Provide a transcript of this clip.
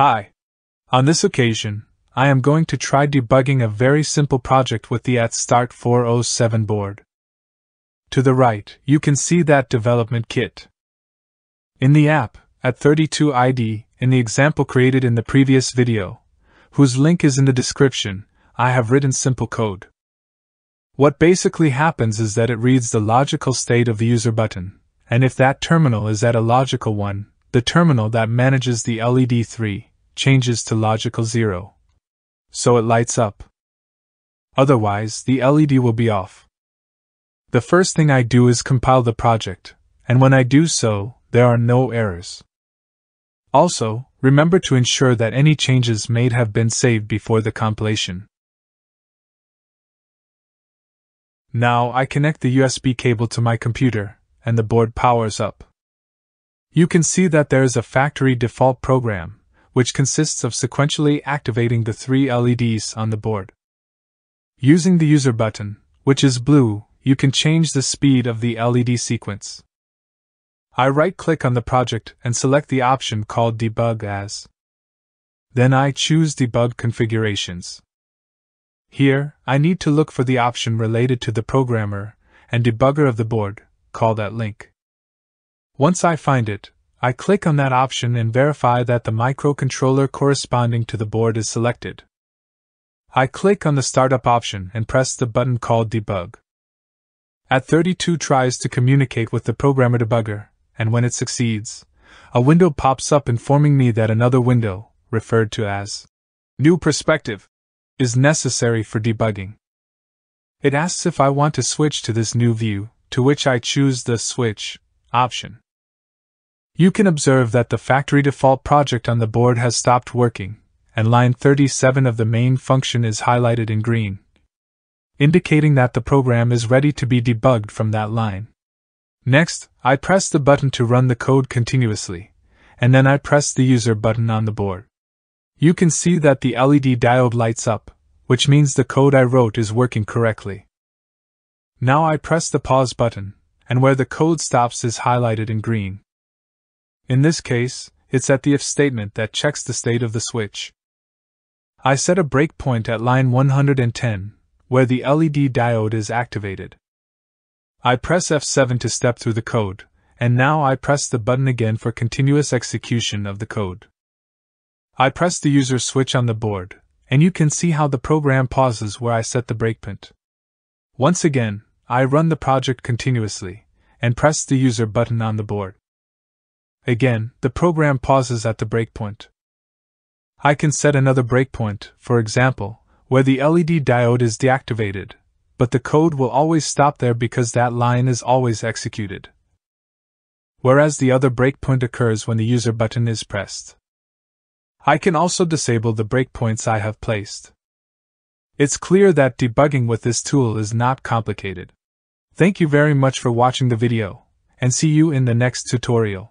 Hi. On this occasion, I am going to try debugging a very simple project with the AT-START 407 board. To the right, you can see that development kit. In the app, AT32 IDE, in the example created in the previous video, whose link is in the description, I have written simple code. What basically happens is that it reads the logical state of the user button, and if that terminal is at a logical 1, the terminal that manages the LED 3 changes to logical 0. So it lights up. Otherwise, the LED will be off. The first thing I do is compile the project, and when I do so, there are no errors. Also, remember to ensure that any changes made have been saved before the compilation. Now I connect the USB cable to my computer, and the board powers up. You can see that there is a factory default program, which consists of sequentially activating the three LEDs on the board. Using the user button, which is blue, you can change the speed of the LED sequence. I right click on the project and select the option called Debug as. Then I choose Debug Configurations. Here, I need to look for the option related to the programmer and debugger of the board, called AT-Link. Once I find it, I click on that option and verify that the microcontroller corresponding to the board is selected. I click on the Startup option and press the button called Debug. AT32 tries to communicate with the programmer debugger, and when it succeeds, a window pops up informing me that another window, referred to as New Perspective, is necessary for debugging. It asks if I want to switch to this new view, to which I choose the Switch option. You can observe that the factory default project on the board has stopped working, and line 37 of the main function is highlighted in green, indicating that the program is ready to be debugged from that line. Next, I press the button to run the code continuously, and then I press the user button on the board. You can see that the LED diode lights up, which means the code I wrote is working correctly. Now I press the pause button, and where the code stops is highlighted in green. In this case, it's at the if statement that checks the state of the switch. I set a breakpoint at line 110, where the LED diode is activated. I press F7 to step through the code, and now I press the button again for continuous execution of the code. I press the user switch on the board, and you can see how the program pauses where I set the breakpoint. Once again, I run the project continuously, and press the user button on the board. Again, the program pauses at the breakpoint. I can set another breakpoint, for example, where the LED diode is deactivated, but the code will always stop there because that line is always executed. Whereas the other breakpoint occurs when the user button is pressed. I can also disable the breakpoints I have placed. It's clear that debugging with this tool is not complicated. Thank you very much for watching the video, and see you in the next tutorial.